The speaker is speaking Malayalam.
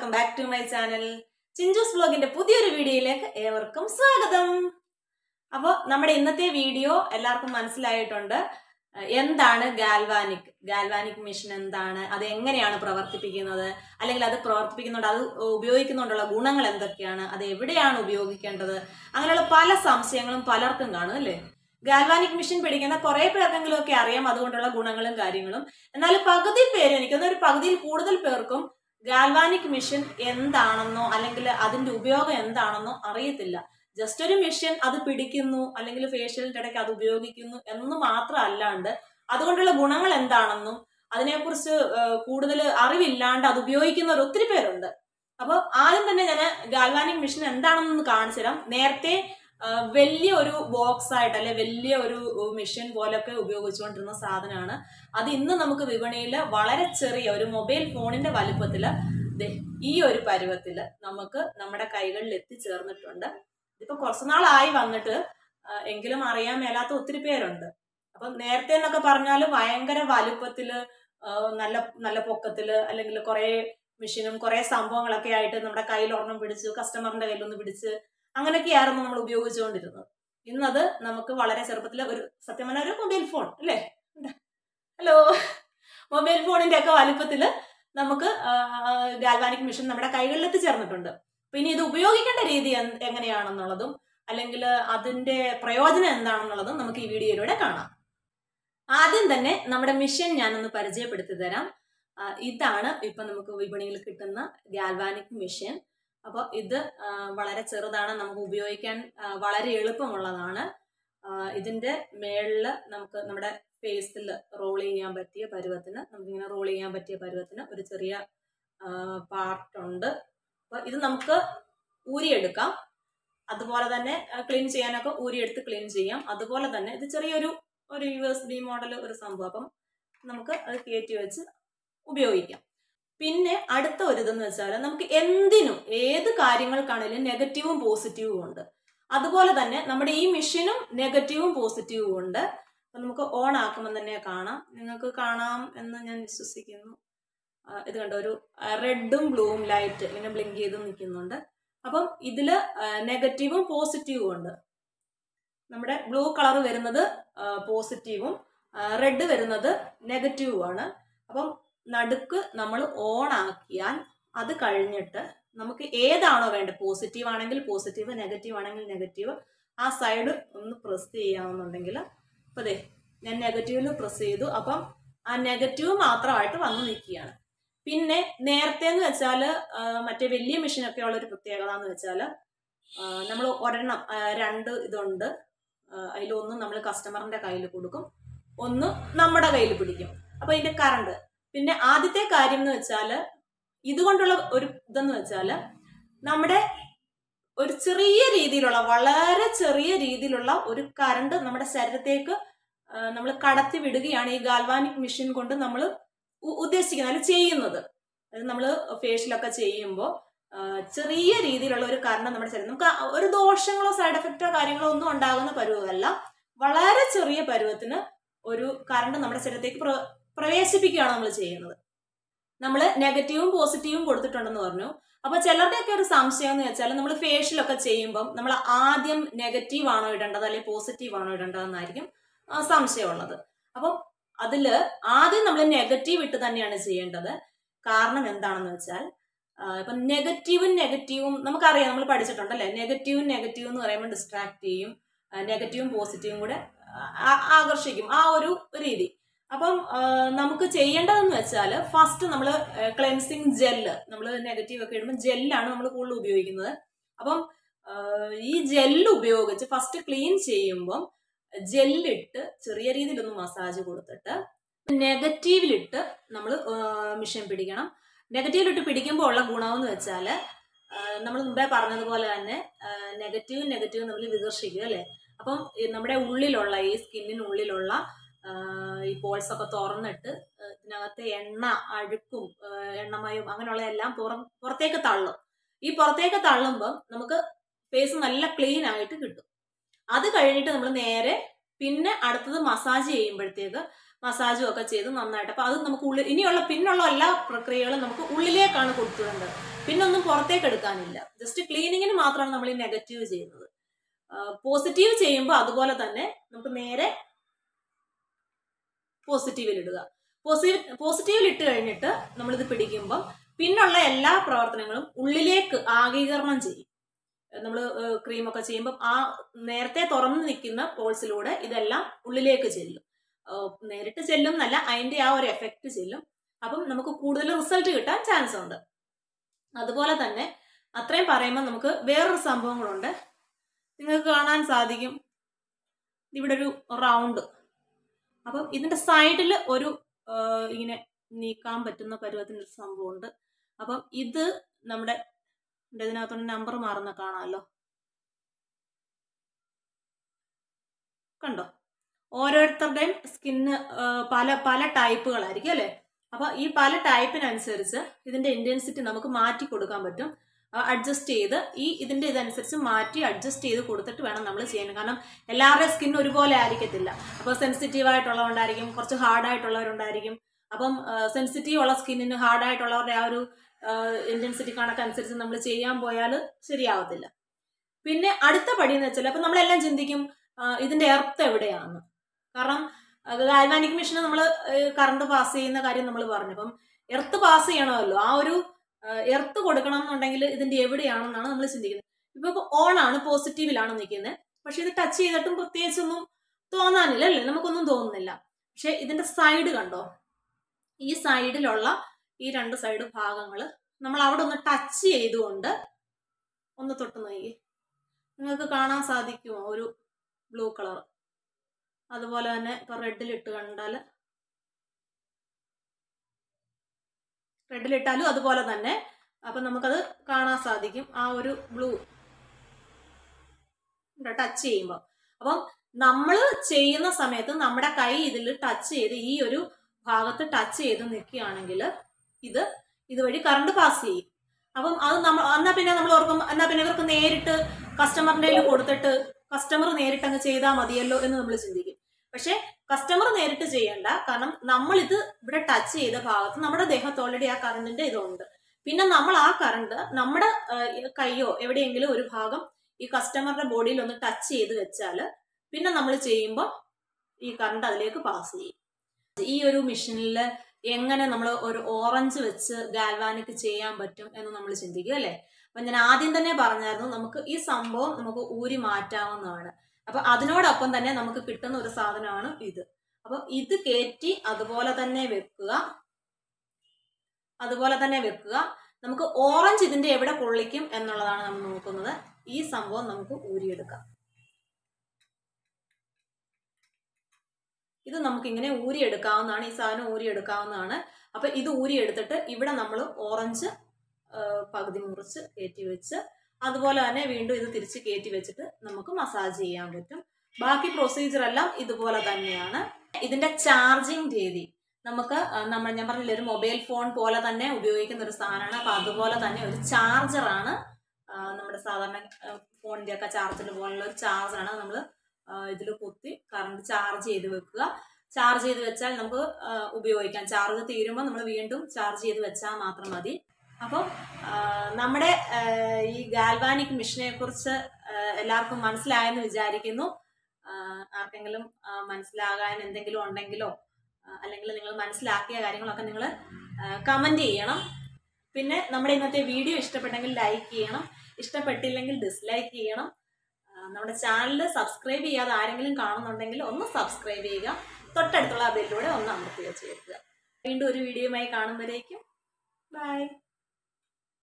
Welcome back to my channel Chinchu's ബ്ലോഗിന്റെ പുതിയൊരു വീഡിയോയിലേക്ക് ഏവർക്കും സ്വാഗതം. അപ്പോൾ നമ്മുടെ ഇന്നത്തെ വീഡിയോ എല്ലാവർക്കും മനസ്സിലായിട്ടുണ്ട്. എന്താണ് ഗാൽവാനിക്? ഗാൽവാനിക് മിഷൻ എന്താണ്? അത് എങ്ങനെയാണ് പ്രവർത്തിപ്പിക്കുന്നത്? അല്ലെങ്കിൽ അത് പ്രവർത്തിപ്പിക്കുന്നുണ്ട് അത് ഉപയോഗിക്കുന്നുണ്ടുള്ള ഗുണങ്ങൾ എന്തൊക്കെയാണ്? അത് എവിടെയാണ് ഉപയോഗിക്കേണ്ടത്? അങ്ങനെയുള്ള പല സംശയങ്ങളും പലർക്കും കാണും അല്ലേ? ഗാൽവാനിക് മിഷൻ പിടിക്കുന്ന കുറെ പേർക്കെങ്കിലും ഒക്കെ അറിയാം അതുകൊണ്ടുള്ള ഗുണങ്ങളും കാര്യങ്ങളും. എന്നാൽ പകുതി പേര് എനിക്കൊന്നൊരു പകുതിയിൽ കൂടുതൽ പേർക്കും ഗാൽവാനിക് മിഷൻ എന്താണെന്നോ അല്ലെങ്കിൽ അതിന്റെ ഉപയോഗം എന്താണെന്നോ അറിയത്തില്ല. ജസ്റ്റ് ഒരു മിഷൻ അത് പിടിക്കുന്നു അല്ലെങ്കിൽ ഫേഷ്യലിന്റെ ഇടയ്ക്ക് അത് ഉപയോഗിക്കുന്നു എന്ന് മാത്രം അല്ലാണ്ട് അതുകൊണ്ടുള്ള ഗുണങ്ങൾ എന്താണെന്നും അതിനെക്കുറിച്ച് കൂടുതൽ അറിവില്ലാണ്ട് അത് ഉപയോഗിക്കുന്നവർ ഒത്തിരി പേരുണ്ട്. അപ്പോൾ ആദ്യം തന്നെ ഞാൻ ഗാൽവാനിക് മിഷൻ എന്താണെന്ന് കാണിച്ചു തരാം. നേരത്തെ വലിയ ഒരു ബോക്സ് ആയിട്ട് അല്ലെ വലിയ ഒരു മെഷീൻ പോലൊക്കെ ഉപയോഗിച്ചുകൊണ്ടിരുന്ന സാധനമാണ്. അത് ഇന്ന് നമുക്ക് വിപണിയിൽ വളരെ ചെറിയ ഒരു മൊബൈൽ ഫോണിന്റെ വലുപ്പത്തിൽ ദേ ഈ ഒരു പരുവത്തിൽ നമുക്ക് നമ്മുടെ കൈകളിൽ എത്തിച്ചേർന്നിട്ടുണ്ട്. ഇതിപ്പോ കുറച്ചു നാളായി വന്നിട്ട് എങ്കിലും അറിയാൻ മേലാത്ത ഒത്തിരി പേരുണ്ട്. അപ്പൊ നേരത്തെ എന്നൊക്കെ പറഞ്ഞാൽ ഭയങ്കര വലുപ്പത്തിൽ നല്ല നല്ല പൊക്കത്തിൽ അല്ലെങ്കിൽ കുറെ മെഷീനും കുറെ സംഭവങ്ങളൊക്കെ ആയിട്ട് നമ്മുടെ കയ്യിൽ ഒരെണ്ണം പിടിച്ച് കസ്റ്റമറിന്റെ കയ്യിലൊന്ന് പിടിച്ച് അങ്ങനെയൊക്കെയായിരുന്നു നമ്മൾ ഉപയോഗിച്ചുകൊണ്ടിരുന്നത്. ഇന്നത് നമുക്ക് വളരെ ചെറുപ്പത്തിൽ ഒരു സത്യം ഒരു മൊബൈൽ ഫോൺ അല്ലേ? ഹലോ? മൊബൈൽ ഫോണിന്റെ ഒക്കെ വലിപ്പത്തിൽ നമുക്ക് ഗാൽവാനിക് മിഷൻ നമ്മുടെ കൈകളിൽ എത്തിച്ചേർന്നിട്ടുണ്ട് പിന്നെ ഇത് ഉപയോഗിക്കേണ്ട രീതി എങ്ങനെയാണെന്നുള്ളതും അല്ലെങ്കിൽ അതിന്റെ പ്രയോജനം എന്താണെന്നുള്ളതും നമുക്ക് ഈ വീഡിയോയിലൂടെ കാണാം. ആദ്യം തന്നെ നമ്മുടെ മിഷൻ ഞാനൊന്ന് പരിചയപ്പെടുത്തി തരാം. ഇതാണ് ഇപ്പൊ നമുക്ക് വിപണിയിൽ കിട്ടുന്ന ഗാൽവാനിക് മിഷൻ. അപ്പോൾ ഇത് വളരെ ചെറുതാണ്. നമുക്ക് ഉപയോഗിക്കാൻ വളരെ എളുപ്പമുള്ളതാണ്. ഇതിന്റെ മേളിൽ നമുക്ക് നമ്മുടെ ഫേസിൽ റോൾ ചെയ്യാൻ പറ്റിയ പരുവത്തിന് നമുക്കിങ്ങനെ റോൾ ചെയ്യാൻ പറ്റിയ പരുവത്തിന് ഒരു ചെറിയ പാർട്ടുണ്ട്. അപ്പോൾ ഇത് നമുക്ക് ഊരിയെടുക്കാം. അതുപോലെ തന്നെ ക്ലീൻ ചെയ്യാനൊക്കെ ഊരിയെടുത്ത് ക്ലീൻ ചെയ്യാം. അതുപോലെ തന്നെ ഇത് ചെറിയൊരു ഒരു യു എസ് ബി മോഡൽ ഒരു സംഭവം. അപ്പം നമുക്ക് അത് കയറ്റി വെച്ച് ഉപയോഗിക്കാം. പിന്നെ അടുത്ത ഒരു ഇതെന്ന് വെച്ചാൽ നമുക്ക് എന്തിനും ഏത് കാര്യങ്ങൾക്കാണെങ്കിലും നെഗറ്റീവും പോസിറ്റീവും ഉണ്ട്. അതുപോലെ തന്നെ നമ്മുടെ ഈ മെഷീനും നെഗറ്റീവും പോസിറ്റീവും ഉണ്ട്. അപ്പം നമുക്ക് ഓൺ ആക്കുമ്പോൾ തന്നെ കാണാം. നിങ്ങൾക്ക് കാണാം എന്ന് ഞാൻ വിശ്വസിക്കുന്നു. ഇത് കണ്ട? ഒരു റെഡും ബ്ലൂവും ലൈറ്റ് ഇങ്ങനെ ബ്ലിങ്ക് ചെയ്ത് നിൽക്കുന്നുണ്ട്. അപ്പം ഇതിൽ നെഗറ്റീവും പോസിറ്റീവും ഉണ്ട്. നമ്മുടെ ബ്ലൂ കളർ വരുന്നത് പോസിറ്റീവും റെഡ് വരുന്നത് നെഗറ്റീവും ആണ് അപ്പം നടുക്ക് നമ്മൾ ഓൺ ആക്കിയാൽ അത് കഴിഞ്ഞിട്ട് നമുക്ക് ഏതാണോ വേണ്ടത്? പോസിറ്റീവ് ആണെങ്കിൽ പോസിറ്റീവ് നെഗറ്റീവ് ആണെങ്കിൽ നെഗറ്റീവ് ആ സൈഡ് ഒന്ന് പ്രസ് ചെയ്യാമെന്നുണ്ടെങ്കിൽ ഇപ്പൊ അതെ ഞാൻ നെഗറ്റീവിൽ പ്രസ് ചെയ്തു. അപ്പം ആ നെഗറ്റീവ് മാത്രമായിട്ട് വന്നു നിൽക്കുകയാണ്. പിന്നെ നേരത്തെ എന്ന് വെച്ചാൽ മറ്റേ വലിയ മെഷീനൊക്കെ ഉള്ള ഒരു പ്രത്യേകത എന്ന് വെച്ചാൽ നമ്മൾ ഒരെണ്ണം രണ്ട് ഇതുണ്ട്. അതിലൊന്ന് നമ്മൾ കസ്റ്റമറിന്റെ കയ്യിൽ കൊടുക്കും. ഒന്ന് നമ്മുടെ കയ്യിൽ പിടിക്കും. അപ്പൊ ഇതിന്റെ കറണ്ട് പിന്നെ ആദ്യത്തെ കാര്യം എന്ന് വെച്ചാൽ ഇതുകൊണ്ടുള്ള ഒരു ഇതെന്ന് വെച്ചാൽ നമ്മുടെ ഒരു ചെറിയ രീതിയിലുള്ള വളരെ ചെറിയ രീതിയിലുള്ള ഒരു കറണ്ട് നമ്മുടെ ശരീരത്തേക്ക് നമ്മൾ കടത്തി വിടുകയാണ് ഈ ഗാൽവാനിക് മെഷീൻ കൊണ്ട് നമ്മൾ ഉദ്ദേശിക്കുന്നത് അല്ലെങ്കിൽ ചെയ്യുന്നത്. അത് നമ്മൾ ഫേഷ്യലൊക്കെ ചെയ്യുമ്പോൾ ചെറിയ രീതിയിലുള്ള ഒരു കറണ്ട് നമ്മുടെ ശരീരം നമുക്ക് ഒരു ദോഷങ്ങളോ സൈഡ് എഫക്റ്റോ കാര്യങ്ങളോ ഒന്നും ഉണ്ടാകുന്ന പരുവമല്ല. വളരെ ചെറിയ പരുവത്തിന് ഒരു കറണ്ട് നമ്മുടെ ശരീരത്തേക്ക് പ്രവേശിപ്പിക്കുകയാണ് നമ്മൾ ചെയ്യുന്നത്. നമ്മൾ നെഗറ്റീവും പോസിറ്റീവും കൊടുത്തിട്ടുണ്ടെന്ന് പറഞ്ഞു. അപ്പൊ ചിലരുടെയൊക്കെ ഒരു സംശയം എന്ന് വെച്ചാൽ നമ്മൾ ഫേഷ്യലൊക്കെ ചെയ്യുമ്പം നമ്മൾ ആദ്യം നെഗറ്റീവ് ആണോ ഇടേണ്ടത് അല്ലെങ്കിൽ പോസിറ്റീവ് ആണോ ഇടേണ്ടതെന്നായിരിക്കും സംശയമുള്ളത്. അപ്പം അതിൽ ആദ്യം നമ്മൾ നെഗറ്റീവ് ഇട്ട് തന്നെയാണ് ചെയ്യേണ്ടത്. കാരണം എന്താണെന്ന് വെച്ചാൽ ഇപ്പം നെഗറ്റീവും നെഗറ്റീവും നമുക്കറിയാം നമ്മൾ പഠിച്ചിട്ടുണ്ട് പഠിച്ചിട്ടുണ്ടല്ലേ? നെഗറ്റീവും നെഗറ്റീവും എന്ന് പറയുമ്പോൾ ഡിസ്ട്രാക്ട് ചെയ്യും നെഗറ്റീവും പോസിറ്റീവും കൂടെ ആകർഷിക്കും. ആ ഒരു രീതി. അപ്പം നമുക്ക് ചെയ്യേണ്ടതെന്ന് വെച്ചാൽ ഫസ്റ്റ് നമ്മൾ ക്ലെൻസിങ് ജെല്ല് നമ്മൾ നെഗറ്റീവ് ഒക്കെ ഇടുമ്പോൾ ജെല്ലാണ് നമ്മൾ കൂടുതൽ ഉപയോഗിക്കുന്നത്. അപ്പം ഈ ജെല്ല് ഉപയോഗിച്ച് ഫസ്റ്റ് ക്ലീൻ ചെയ്യുമ്പം ജെല്ലിട്ട് ചെറിയ രീതിയിലൊന്ന് മസാജ് കൊടുത്തിട്ട് നെഗറ്റീവിലിട്ട് നമ്മൾ മിഷൻ പിടിക്കണം. നെഗറ്റീവിലിട്ട് പിടിക്കുമ്പോൾ ഉള്ള ഗുണമെന്ന് വെച്ചാൽ നമ്മൾ മുമ്പേ പറഞ്ഞതുപോലെ തന്നെ നെഗറ്റീവ് നെഗറ്റീവ് നമ്മൾ വികർഷിക്കുക അല്ലേ? അപ്പം നമ്മുടെ ഉള്ളിലുള്ള ഈ സ്കിന്നിനുള്ളിലുള്ള ഈ പോൾസ് ഒക്കെ തുറന്നിട്ട് ഇതിനകത്ത് എണ്ണ അഴുക്കും എണ്ണമയും അങ്ങനെയുള്ള എല്ലാം പുറം പുറത്തേക്ക് തള്ളും. ഈ പുറത്തേക്ക് തള്ളുമ്പം നമുക്ക് ഫേസ് നല്ല ക്ലീൻ ആയിട്ട് കിട്ടും. അത് കഴിഞ്ഞിട്ട് നമ്മൾ നേരെ പിന്നെ അടുത്തത് മസാജ് ചെയ്യുമ്പോഴത്തേക്ക് മസാജും ഒക്കെ ചെയ്ത് നന്നായിട്ട്. അപ്പൊ അത് നമുക്ക് ഉള്ളിൽ ഇനിയുള്ള പിന്നുള്ള എല്ലാ പ്രക്രിയകളും നമുക്ക് ഉള്ളിലേക്കാണ് കൊടുത്തിടേണ്ടത് പിന്നെ ഒന്നും പുറത്തേക്ക് എടുക്കാനില്ല. ജസ്റ്റ് ക്ലീനിങ്ങിന് മാത്രമാണ് നമ്മൾ ഈ നെഗറ്റീവ് ചെയ്യുന്നത്. പോസിറ്റീവ് ചെയ്യുമ്പോൾ അതുപോലെ തന്നെ നമുക്ക് നേരെ പോസിറ്റീവിൽ ഇടുക. പോസിറ്റീവ് പോസിറ്റീവിൽ ഇട്ട് കഴിഞ്ഞിട്ട് നമ്മളിത് പിടിക്കുമ്പോൾ പിന്നുള്ള എല്ലാ പ്രവർത്തനങ്ങളും ഉള്ളിലേക്ക് ആഗീകരണം ചെയ്യും. നമ്മൾ ക്രീമൊക്കെ ചെയ്യുമ്പോൾ ആ നേരത്തെ തുറന്നു നിൽക്കുന്ന പോൾസിലൂടെ ഇതെല്ലാം ഉള്ളിലേക്ക് ചെല്ലും. നേരിട്ട് ചെല്ലും എന്നല്ല അതിന്റെ ആ ഒരു എഫക്റ്റ് ചെല്ലും. അപ്പം നമുക്ക് കൂടുതൽ റിസൾട്ട് കിട്ടാൻ ചാൻസ് ഉണ്ട്. അതുപോലെ തന്നെ അത്രയും പറയുമ്പോൾ നമുക്ക് വേറൊരു സംഭവങ്ങളുണ്ട്. നിങ്ങൾക്ക് കാണാൻ സാധിക്കും. ഇവിടെ ഒരു റൗണ്ട് അപ്പം ഇതിന്റെ സൈഡിൽ ഒരു ഇങ്ങനെ നീക്കാൻ പറ്റുന്ന പരുവത്തിന്റെ ഒരു സംഭവമുണ്ട്. അപ്പം ഇത് നമ്മുടെ ഇതിനകത്തുള്ള നമ്പർ മാറുന്ന കാണാമല്ലോ. കണ്ടോ? ഓരോരുത്തരുടെയും സ്കിന്ന് പല പല ടൈപ്പുകളായിരിക്കും അല്ലേ? അപ്പോൾ ഈ പല ടൈപ്പിനനുസരിച്ച് ഇതിന്റെ ഇന്റൻസിറ്റി നമുക്ക് മാറ്റി കൊടുക്കാൻ പറ്റും. അഡ്ജസ്റ്റ് ചെയ്ത് ഈ ഇതിന്റെ ഇതനുസരിച്ച് മാറ്റി അഡ്ജസ്റ്റ് ചെയ്ത് കൊടുത്തിട്ട് വേണം നമ്മൾ ചെയ്യാൻ കാരണം എല്ലാവരുടെയും സ്കിൻ ഒരുപോലെ ആയിരിക്കത്തില്ല. അപ്പോൾ സെൻസിറ്റീവ് ആയിട്ടുള്ളവരുണ്ടായിരിക്കും കുറച്ച് ഹാർഡായിട്ടുള്ളവരുണ്ടായിരിക്കും അപ്പം സെൻസിറ്റീവ് ഉള്ള സ്കിന്നിന് ഹാർഡായിട്ടുള്ളവരുടെ ആ ഒരു ഇന്റൻസിറ്റി കണക്കനുസരിച്ച് നമ്മൾ ചെയ്യാൻ പോയാൽ ശരിയാവത്തില്ല. പിന്നെ അടുത്ത പടി എന്ന് വെച്ചാൽ അപ്പം നമ്മളെല്ലാം ചിന്തിക്കും ഇതിന്റെ എർത്ത് എവിടെയാണ്? കാരണം ഗാൽവാനിക് മെഷീന് നമ്മൾ കറണ്ട് പാസ് ചെയ്യുന്ന കാര്യം നമ്മൾ പറഞ്ഞു. അപ്പം എർത്ത് പാസ് ചെയ്യണമല്ലോ. ആ ഒരു എർത്ത് കൊടുക്കണം എന്നുണ്ടെങ്കിൽ ഇതിന്റെ എവിടെയാണെന്നാണ് നമ്മൾ ചിന്തിക്കുന്നത്. ഇപ്പൊ ഓൺ ആണ് പോസിറ്റീവിലാണ് നിൽക്കുന്നത്. പക്ഷെ ഇത് ടച്ച് ചെയ്തിട്ടും പ്രത്യേകിച്ചൊന്നും തോന്നാനില്ല അല്ലേ? നമുക്കൊന്നും തോന്നുന്നില്ല. പക്ഷെ ഇതിന്റെ സൈഡ് കണ്ടോ? ഈ സൈഡിലുള്ള ഈ രണ്ട് സൈഡ് ഭാഗങ്ങൾ നമ്മൾ അവിടെ ഒന്ന് ടച്ച് ചെയ്തുകൊണ്ട് ഒന്ന് തൊട്ട് നോക്കി നിങ്ങൾക്ക് കാണാൻ സാധിക്കുമോ? ഒരു ബ്ലൂ കളർ അതുപോലെ തന്നെ ഇപ്പൊ റെഡിലിട്ട് കണ്ടാൽ റെഡിലിട്ടാലും അതുപോലെ തന്നെ അപ്പൊ നമുക്കത് കാണാൻ സാധിക്കും. ആ ഒരു ബ്ലൂ ടച്ച് ചെയ്യുമ്പോൾ അപ്പം നമ്മൾ ചെയ്യുന്ന സമയത്ത് നമ്മുടെ കൈ ഇതിൽ ടച്ച് ചെയ്ത് ഈ ഒരു ഭാഗത്ത് ടച്ച് ചെയ്ത് നിൽക്കുകയാണെങ്കിൽ ഇത് ഇതുവഴി കറണ്ട് പാസ് ചെയ്യും. അപ്പം അത് നമ്മൾ എന്നാ പിന്നെ നമ്മൾ ഓർക്കും എന്നാ പിന്നെ ഇവർക്ക് നേരിട്ട് കസ്റ്റമറിന്റെ കയ്യിൽ കൊടുത്തിട്ട് കസ്റ്റമർ നേരിട്ട് അങ്ങ് ചെയ്താൽ മതിയല്ലോ എന്ന് നമ്മൾ ചിന്തിക്കും. പക്ഷെ കസ്റ്റമർ നേരിട്ട് ചെയ്യണ്ട. കാരണം നമ്മൾ ഇത് ഇവിടെ ടച്ച് ചെയ്ത ഭാഗത്ത് നമ്മുടെ ദേഹത്ത് ഓൾറെഡി ആ കറണ്ടിന്റെ ഇതുണ്ട്. പിന്നെ നമ്മൾ ആ കറണ്ട് നമ്മുടെ കൈയോ എവിടെയെങ്കിലും ഒരു ഭാഗം ഈ കസ്റ്റമറുടെ ബോഡിയിൽ ഒന്ന് ടച്ച് ചെയ്ത് വെച്ചാൽ പിന്നെ നമ്മൾ ചെയ്യുമ്പോൾ ഈ കറണ്ട് അതിലേക്ക് പാസ് ചെയ്യും. ഈ ഒരു മെഷീനിൽ എങ്ങനെ നമ്മൾ ഒരു ഓറഞ്ച് വെച്ച് ഗാൽവാനിക് ചെയ്യാൻ പറ്റും എന്ന് നമ്മൾ ചിന്തിക്കും അല്ലേ? അപ്പൊ ഞാൻ ആദ്യം തന്നെ പറഞ്ഞായിരുന്നു നമുക്ക് ഈ സംഭവം നമുക്ക് ഊരി മാറ്റാവുന്നതാണ്. അപ്പൊ അതിനോടൊപ്പം തന്നെ നമുക്ക് കിട്ടുന്ന ഒരു സാധനമാണ് ഇത്. അപ്പൊ ഇത് കയറ്റി അതുപോലെ തന്നെ വെക്കുക. അതുപോലെ തന്നെ വെക്കുക. നമുക്ക് ഓറഞ്ച് ഇതിന്റെ എവിടെ പൊള്ളിക്കും എന്നുള്ളതാണ് നമ്മൾ നോക്കുന്നത്. ഈ സംഭവം നമുക്ക് ഊരിയെടുക്കാം. ഇത് നമുക്ക് ഇങ്ങനെ ഊരിയെടുക്കാവുന്നതാണ്. ഈ സാധനം ഊരിയെടുക്കാവുന്നതാണ്. അപ്പൊ ഇത് ഊരിയെടുത്തിട്ട് ഇവിടെ നമ്മൾ ഓറഞ്ച് പകുതി മുറിച്ച് കയറ്റി വെച്ച് അതുപോലെ തന്നെ വീണ്ടും ഇത് തിരിച്ച് കയറ്റി വെച്ചിട്ട് നമുക്ക് മസാജ് ചെയ്യാൻ പറ്റും. ബാക്കി പ്രൊസീജിയർ എല്ലാം ഇതുപോലെ തന്നെയാണ്. ഇതിന്റെ ചാർജിങ് രീതി. നമുക്ക് നമ്മൾ ഞാൻ പറഞ്ഞില്ല ഒരു മൊബൈൽ ഫോൺ പോലെ തന്നെ ഉപയോഗിക്കുന്ന ഒരു സാധനമാണ്. അപ്പൊ അതുപോലെ തന്നെ ഒരു ചാർജറാണ് നമ്മുടെ സാധാരണ ഫോണിന്റെ ഒക്കെ ചാർജർ പോലുള്ള ഒരു ചാർജറാണ് നമ്മൾ ഇതിൽ കുത്തി കറണ്ട് ചാർജ് ചെയ്ത് വെക്കുക. ചാർജ് ചെയ്ത് വെച്ചാൽ നമുക്ക് ഉപയോഗിക്കാം. ചാർജ് തീരുമ്പോൾ നമ്മൾ വീണ്ടും ചാർജ് ചെയ്ത് വെച്ചാൽ മാത്രം മതി. അപ്പം ആ, നമ്മുടെ ഈ ഗാൽവാനിക് മിഷനെ കുറിച്ച് എല്ലാവർക്കും മനസ്സിലായെന്ന് വിചാരിക്കുന്നു. ആർക്കെങ്കിലും മനസ്സിലാകാൻ എന്തെങ്കിലും ഉണ്ടെങ്കിലോ അല്ലെങ്കിൽ നിങ്ങൾ മനസ്സിലാക്കിയ കാര്യങ്ങളൊക്കെ നിങ്ങൾ കമന്റ് ചെയ്യണം. പിന്നെ നമ്മുടെ ഇന്നത്തെ വീഡിയോ ഇഷ്ടപ്പെട്ടെങ്കിൽ ലൈക്ക് ചെയ്യണം. ഇഷ്ടപ്പെട്ടില്ലെങ്കിൽ ഡിസ്ലൈക്ക് ചെയ്യണം. നമ്മുടെ ചാനൽ സബ്സ്ക്രൈബ് ചെയ്യാതെ ആരെങ്കിലും കാണുന്നുണ്ടെങ്കിൽ ഒന്ന് സബ്സ്ക്രൈബ് ചെയ്യുക. തൊട്ടടുത്തുള്ള ബെല്ലിലൂടെ ഒന്ന് അമർത്തി വെച്ച് വീണ്ടും ഒരു വീഡിയോയുമായി കാണുമ്പോഴേക്കും. ബൈ